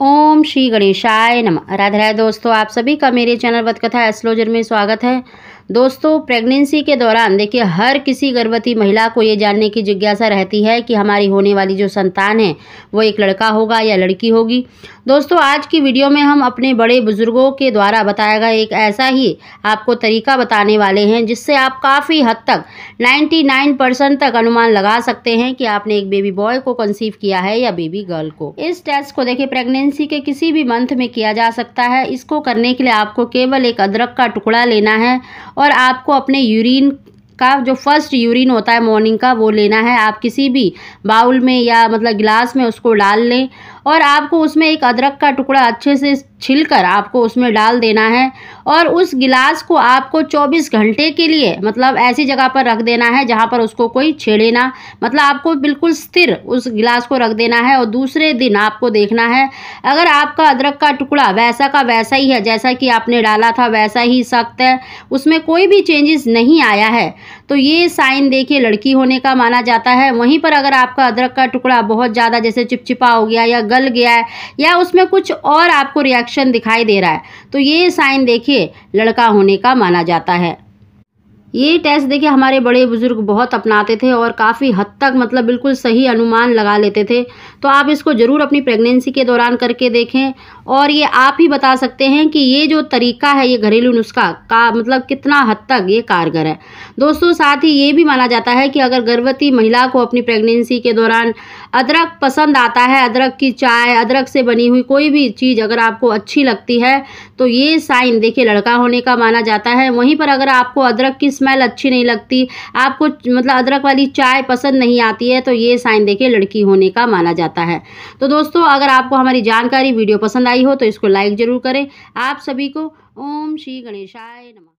ओम श्री गणेशाय नमः। राधे राधे दोस्तों, आप सभी का मेरे चैनल वत कथा एस्ट्रोलॉजर में स्वागत है। दोस्तों प्रेगनेंसी के दौरान देखिए, हर किसी गर्भवती महिला को ये जानने की जिज्ञासा रहती है कि हमारी होने वाली जो संतान है, वो एक लड़का होगा या लड़की होगी। दोस्तों, आज की वीडियो में हम अपने बड़े बुज़ुर्गों के द्वारा बताया गया एक ऐसा ही आपको तरीका बताने वाले हैं, जिससे आप काफ़ी हद तक 99 परसेंट तक अनुमान लगा सकते हैं कि आपने एक बेबी बॉय को कंसीव किया है या बेबी गर्ल को। इस टेस्ट को देखिए प्रेगनेंसी के किसी भी मंथ में किया जा सकता है। इसको करने के लिए आपको केवल एक अदरक का टुकड़ा लेना है और आपको अपने यूरिन का जो फ़र्स्ट यूरिन होता है मॉर्निंग का वो लेना है। आप किसी भी बाउल में या मतलब गिलास में उसको डाल लें और आपको उसमें एक अदरक का टुकड़ा अच्छे से छिलकर आपको उसमें डाल देना है और उस गिलास को आपको 24 घंटे के लिए मतलब ऐसी जगह पर रख देना है जहाँ पर उसको कोई छेड़े ना। मतलब आपको बिल्कुल स्थिर उस गिलास को रख देना है और दूसरे दिन आपको देखना है, अगर आपका अदरक का टुकड़ा वैसा का वैसा ही है, जैसा कि आपने डाला था वैसा ही सख्त है, उसमें कोई भी चेंजेस नहीं आया है तो ये साइन देखिए लड़की होने का माना जाता है। वहीं पर अगर आपका अदरक का टुकड़ा बहुत ज़्यादा जैसे चिपचिपा हो गया या गया है या उसमें कुछ और आपको रिएक्शन दिखाई दे रहा है तो ये साइन देखिए, लड़का होने का माना जाता है। ये टेस्ट देखिए, हमारे बड़े बुज़ुर्ग बहुत अपनाते थे और काफ़ी हद तक मतलब बिल्कुल सही अनुमान लगा लेते थे। तो आप इसको ज़रूर अपनी प्रेगनेंसी के दौरान करके देखें और ये आप ही बता सकते हैं कि ये जो तरीका है, ये घरेलू नुस्खा का मतलब कितना हद तक ये कारगर है। दोस्तों, साथ ही ये भी माना जाता है कि अगर गर्भवती महिला को अपनी प्रेगनेंसी के दौरान अदरक पसंद आता है, अदरक की चाय, अदरक से बनी हुई कोई भी चीज़ अगर आपको अच्छी लगती है तो ये साइन देखिए, लड़का होने का माना जाता है। वहीं पर अगर आपको अदरक की स्मेल अच्छी नहीं लगती। आपको मतलब अदरक वाली चाय पसंद नहीं आती है तो ये साइन देखिए लड़की होने का माना जाता है। तो दोस्तों, अगर आपको हमारी जानकारी वीडियो पसंद आई हो तो इसको लाइक ज़रूर करें। आप सभी को ओम श्री गणेशाय नमः।